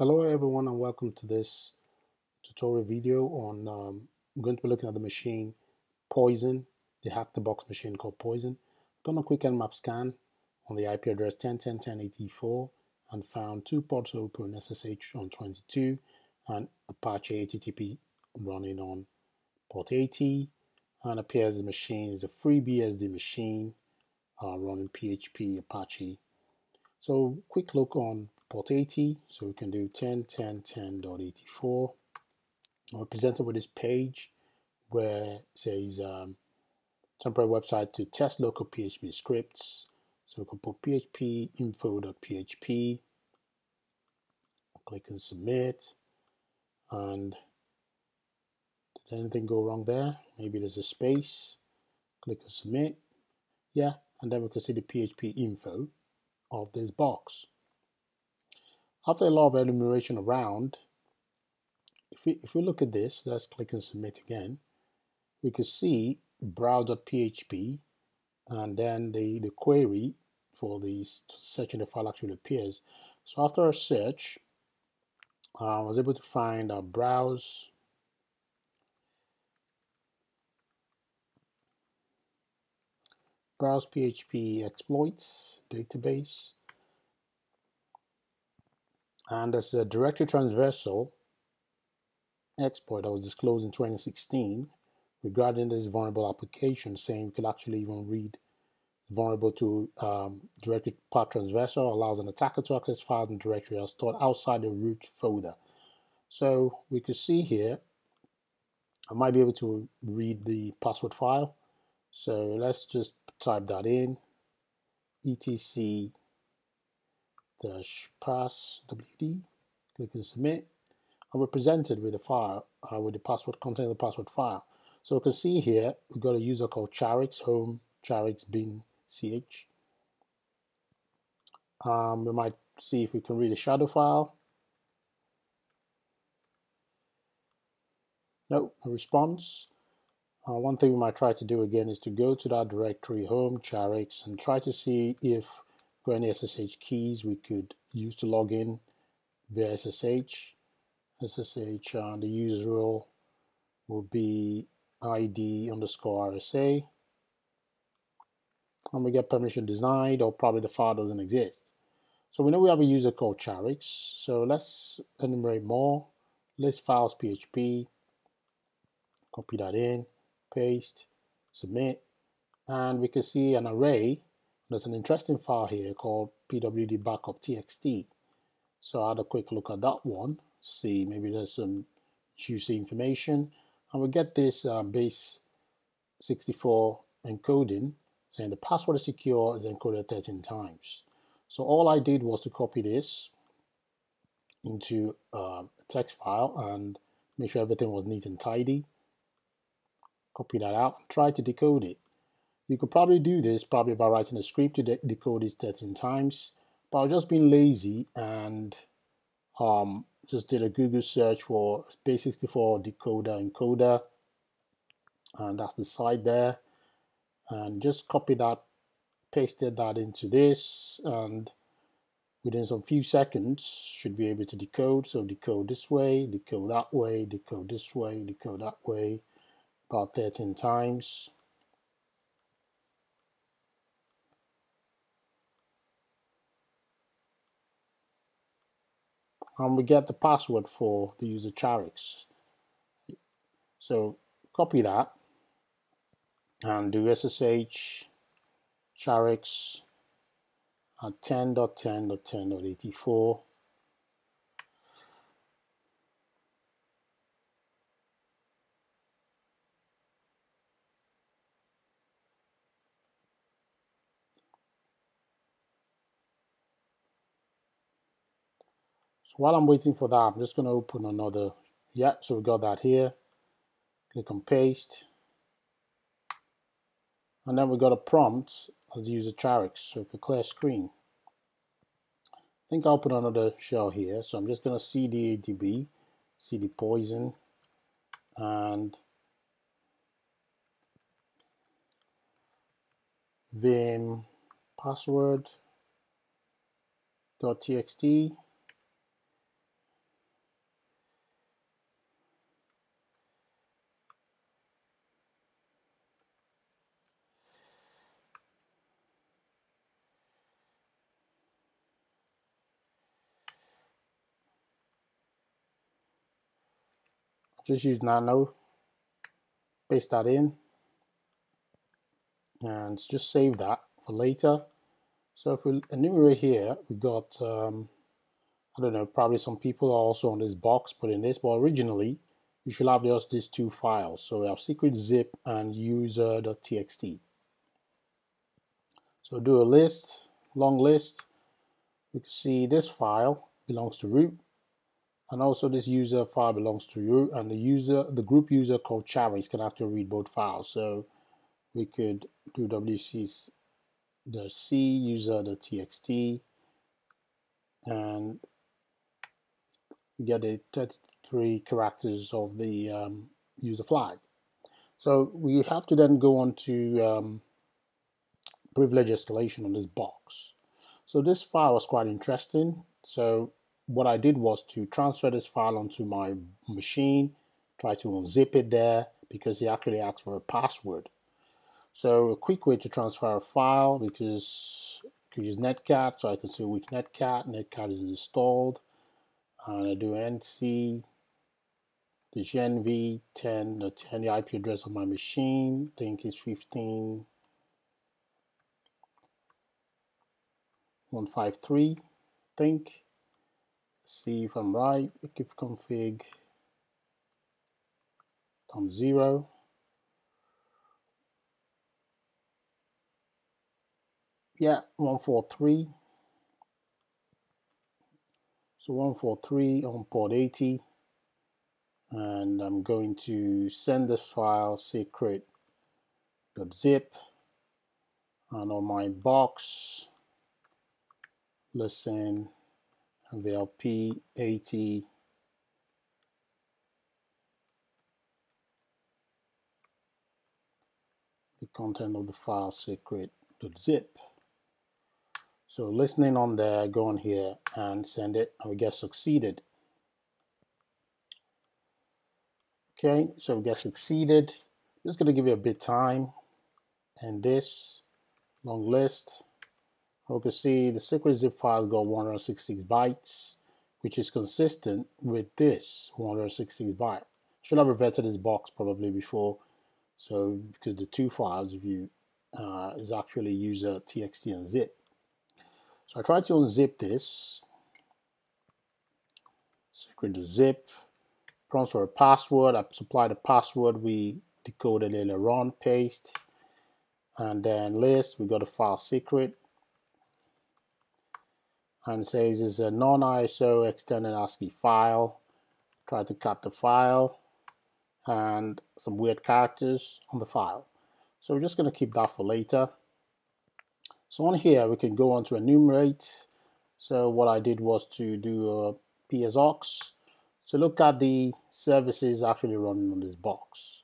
Hello everyone and welcome to this tutorial video on um, I'm going to be looking at the machine Poison, the hack the box machine called Poison. Done a quick nmap scan on the IP address 10.10.10.84 and found two ports open SSH on 22 and Apache HTTP running on port 80 and appears the machine is a FreeBSD machine uh, running PHP Apache. So quick look on port 80 so we can do 10.10.10.84 we're presented with this page where it says um, temporary website to test local PHP scripts. So we can put php info.php click and submit and did anything go wrong there? Maybe there's a space. Click and submit. Yeah and then we can see the php info of this box after a lot of enumeration around, if we, if we look at this, let's click and submit again, we can see browse.php and then the, the query for the searching the file actually appears. So after a search, I was able to find a browse browse PHP exploits database and there's a directory transversal exploit that was disclosed in 2016 regarding this vulnerable application saying you could actually even read vulnerable to um, directory path transversal allows an attacker to access files and directories stored outside the root folder. So we could see here, I might be able to read the password file. So let's just type that in, etc dash pass wd, click and submit, and we're presented with a file uh, with the password containing the password file. So we can see here we've got a user called Charix home Charix bin ch. Um, we might see if we can read the shadow file. No, a response. Uh, one thing we might try to do again is to go to that directory home Charix and try to see if got any SSH keys we could use to log in via SSH. SSH and uh, the user role will be ID underscore RSA. And we get permission denied or probably the file doesn't exist. So we know we have a user called Charix. So let's enumerate more. List files PHP. Copy that in, paste, submit. And we can see an array there's an interesting file here called pwd backup txt. So I had a quick look at that one, see maybe there's some juicy information. And we get this uh, base 64 encoding saying the password is secure is encoded 13 times. So all I did was to copy this into uh, a text file and make sure everything was neat and tidy. Copy that out and try to decode it. You could probably do this probably by writing a script to de decode this 13 times, but I was just being lazy and um, just did a Google search for Space64 decoder encoder, and that's the site there, and just copy that, pasted that into this, and within some few seconds should be able to decode. So decode this way, decode that way, decode this way, decode that way, about 13 times. And we get the password for the user Charix. So copy that and do SSH Charix uh, at 10.10.10.84 So while I'm waiting for that, I'm just going to open another. Yeah, so we got that here. Click on paste. And then we got a prompt as user Charix, so clear screen. I think I'll put another shell here. So I'm just going to cd adb, cd poison, and vim password.txt just use nano, paste that in, and just save that for later. So if we enumerate here, we got, um, I don't know, probably some people are also on this box putting this, but originally you should have just these two files. So we have secret zip and user.txt. So do a list, long list. You can see this file belongs to root and also this user file belongs to you and the user the group user called Charis can actually read both files. So we could do wc the c user the txt and get the 33 characters of the um, user flag. So we have to then go on to um, privilege escalation on this box. So this file was quite interesting. So what I did was to transfer this file onto my machine, try to unzip it there because he actually asked for a password. So a quick way to transfer a file because I could use netcat, so I can see which netcat, netcat is installed. And I do nc, the genv 10, the 10, the IP address of my machine, I think is 15, 153, I think see if I'm right, if config times zero. Yeah, 143. So 143 on port 80 and I'm going to send this file secret.zip and on my box listen VLP 80 the content of the file secret.zip. So listening on there, go on here and send it, and we get succeeded. Okay, so we get succeeded. Just gonna give you a bit time, and this long list we can see the secret zip file got 166 bytes, which is consistent with this 166 byte. Should have reverted this box probably before, so because the two files view uh, is actually user txt and zip. So I tried to unzip this, secret to zip, prompts for a password. I supplied the password we decoded earlier on, paste, and then list, we got a file secret and says it's a non-ISO extended ASCII file. Try to cut the file and some weird characters on the file. So we're just going to keep that for later. So on here we can go on to enumerate. So what I did was to do a psaux to look at the services actually running on this box.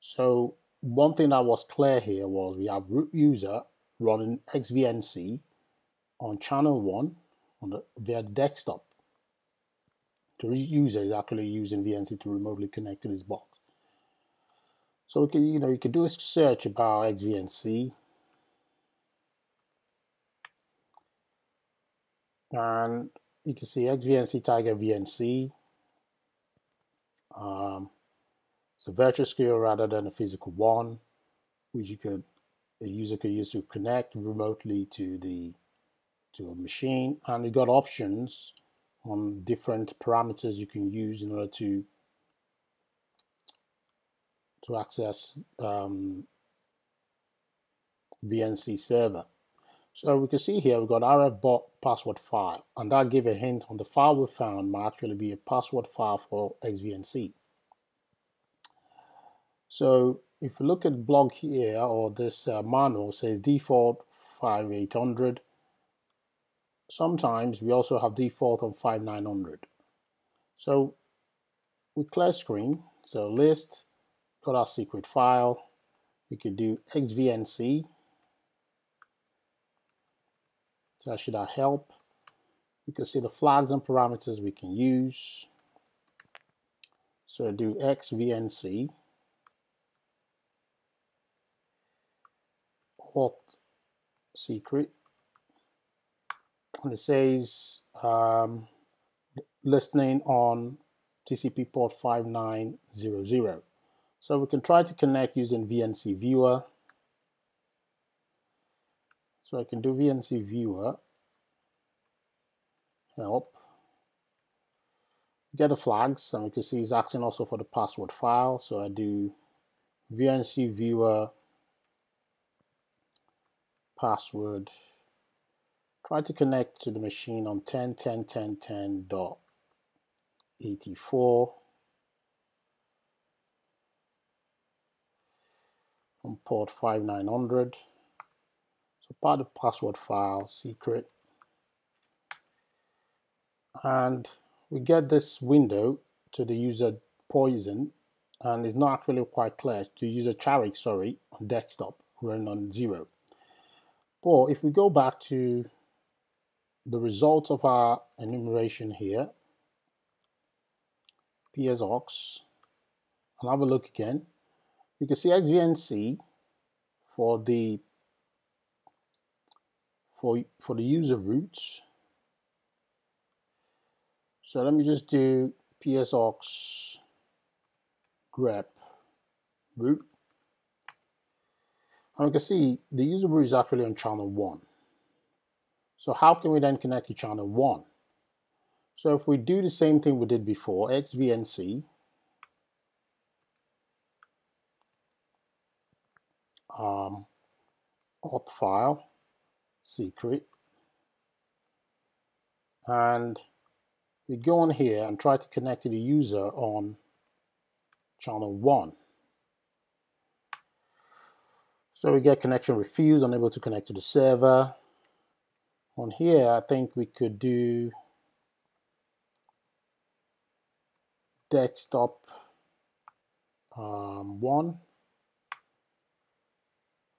So one thing that was clear here was we have root user running xvnc on channel 1 on the, via the desktop. The user is actually using VNC to remotely connect to this box. So we can, you know, you can do a search about XVNC. And you can see XVNC Tiger VNC. Um, it's a virtual scale rather than a physical one, which you could a user could use to connect remotely to the to a machine and you got options on different parameters you can use in order to to access um, VNC server. So we can see here we've got RF password file and that give a hint on the file we found might actually be a password file for XVNC. So if you look at blog here or this uh, manual says default 5800 sometimes we also have default on 5900. So we clear screen, so list, got our secret file, we could do xvnc, so that should help. You can see the flags and parameters we can use. So do xvnc, auth secret, it says um, listening on TCP port 5900. So we can try to connect using VNC viewer. So I can do VNC viewer, help, get the flags, and we can see it's asking also for the password file. So I do VNC viewer password. Try to connect to the machine on 10.10.10.10.84 on port 5900. So part of password file, secret. And we get this window to the user poison and it's not actually quite clear to user Charik, sorry, on desktop running on zero. But if we go back to the result of our enumeration here, PSOX, and have a look again, you can see XVNC for the for for the user roots. So let me just do PSOX grep root. And we can see the user root is actually on channel 1. So how can we then connect to channel 1? So if we do the same thing we did before, xvnc, um, auth file, secret, and we go on here and try to connect to the user on channel 1. So we get connection refused, unable to connect to the server. On here, I think we could do desktop um, 1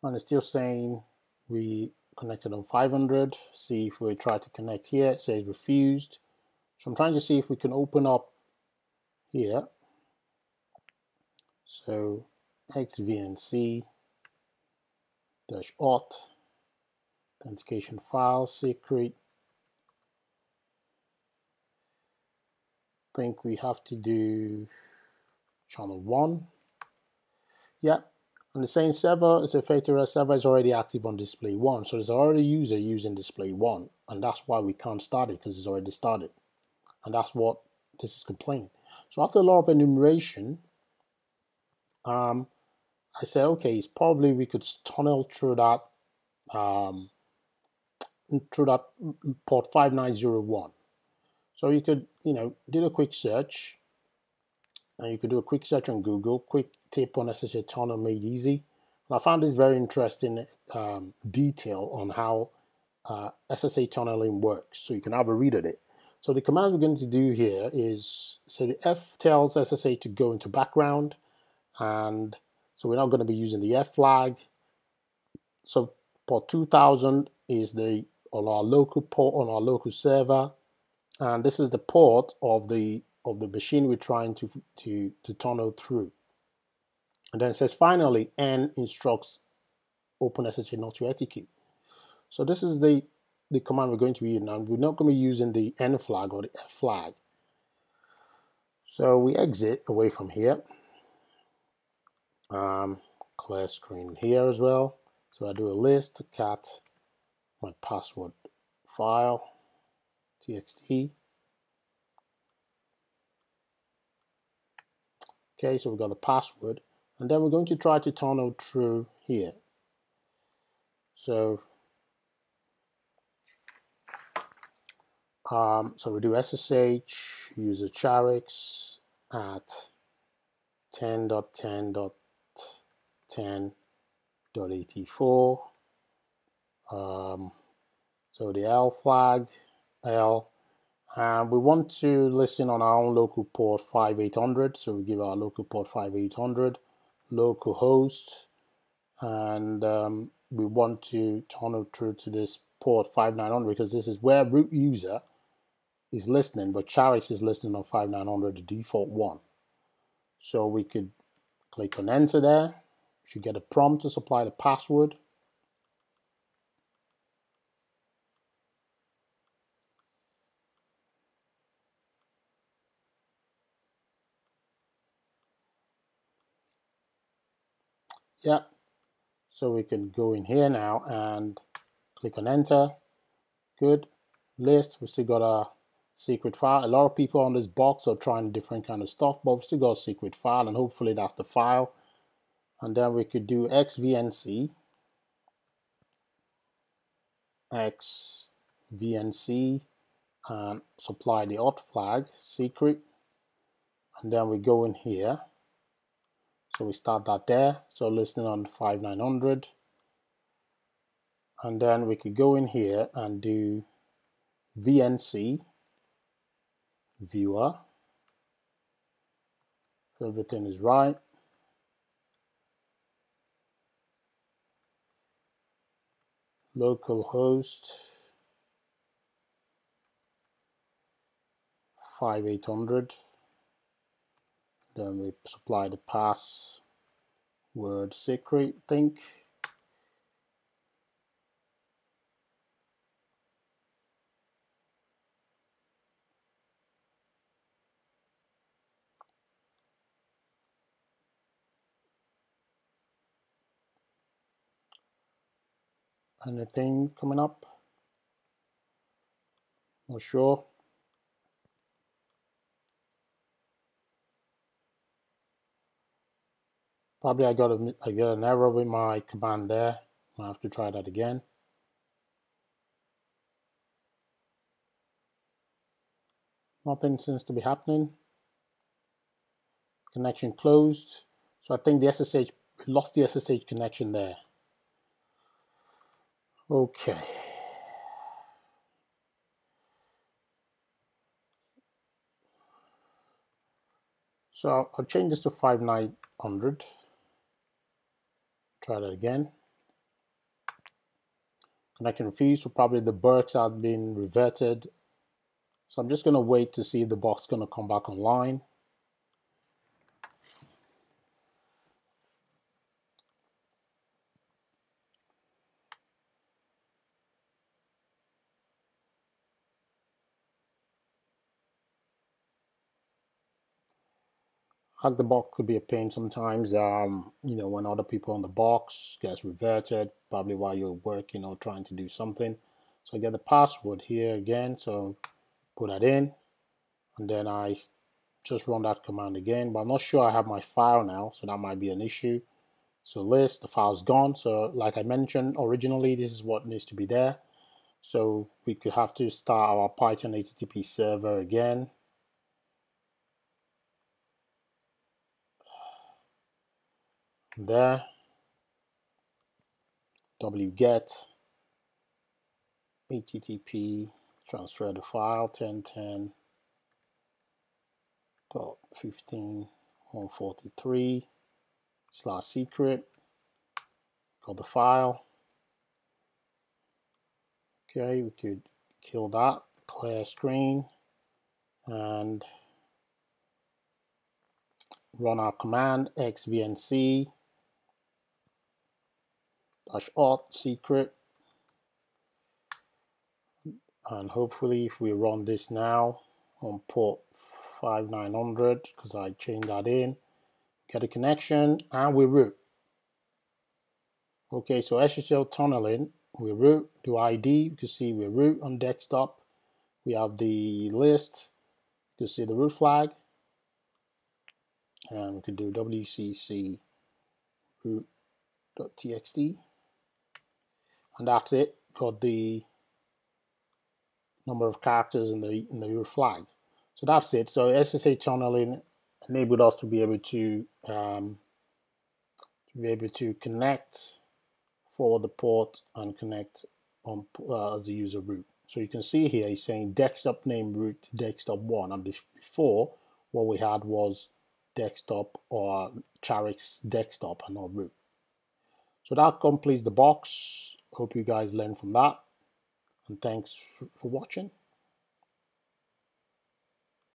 and it's still saying we connected on 500 see if we try to connect here. It says refused. So I'm trying to see if we can open up here. So xvnc dash auth authentication file secret. Think we have to do channel 1 yeah and the same server is a factor server is already active on display 1 so there's already a user using display 1 and that's why we can't start it because it's already started. And that's what this is complaining. So after a lot of enumeration um, I say, okay, it's probably we could tunnel through that um, through that port 5901. So you could, you know, do a quick search and you could do a quick search on Google, quick tip on SSH tunnel made easy. And I found this very interesting um, detail on how uh, SSH tunneling works. So you can have a read at it. So the command we're going to do here is, so the F tells SSH to go into background and so we're not going to be using the F flag. So port 2000 is the on our local port on our local server, and this is the port of the of the machine we're trying to to to tunnel through. And then it says finally N instructs OpenSSH not to execute. So this is the the command we're going to be using. Now we're not going to be using the N flag or the F flag. So we exit away from here um, clear screen here as well. So I do a list cat my password file txt. Okay, so we've got the password, and then we're going to try to tunnel through here. So, um, so we do SSH user Charix at 10.10.10 10.84 um, so the L flag L and we want to listen on our own local port 5800 so we give our local port 5800 local host and um, we want to tunnel through to this port 5900 because this is where root user is listening but Charix is listening on 5900 the default one. So we could click on enter there. Should get a prompt to supply the password. Yeah. So we can go in here now and click on enter. Good. List, we still got a secret file. A lot of people on this box are trying different kind of stuff, but we still got a secret file and hopefully that's the file. And then we could do xvnc, xvnc, and supply the auth flag secret. And then we go in here. So we start that there. So listening on 5900. And then we could go in here and do VNC viewer if everything is right localhost 5800 then we supply the password secret think Anything coming up? Not sure. Probably I got a, I got an error with my command there. I have to try that again. Nothing seems to be happening. Connection closed. So I think the SSH lost the SSH connection there. Okay. So I'll change this to 5900. Try that again. Connection fees, so probably the Burks have been reverted. So I'm just going to wait to see if the box to come back online. Hack the box could be a pain sometimes. Um, you know, when other people on the box gets reverted, probably while you're working or trying to do something. So I get the password here again. So put that in, and then I just run that command again. But I'm not sure I have my file now, so that might be an issue. So list, the file's gone. So like I mentioned originally, this is what needs to be there. So we could have to start our Python HTTP server again. There. wget http transfer the file 1010 dot 15 143 slash secret. Got the file. Okay we could kill that clear screen and run our command xvnc dash auth secret. And hopefully if we run this now on port 5900 because I changed that in get a connection and we root okay so SSL tunneling we root do ID you can see we root on desktop. We have the list you can see the root flag. And we can do wcc root.txt and that's it. Got the number of characters in the in the root flag. So that's it. So SSH tunneling enabled us to be able to um, to be able to connect for the port and connect on uh, as the user root so you can see here he's saying desktop name root desktop one. And before what we had was desktop or Charix desktop and not root so that completes the box Hope you guys learn from that. And thanks for watching.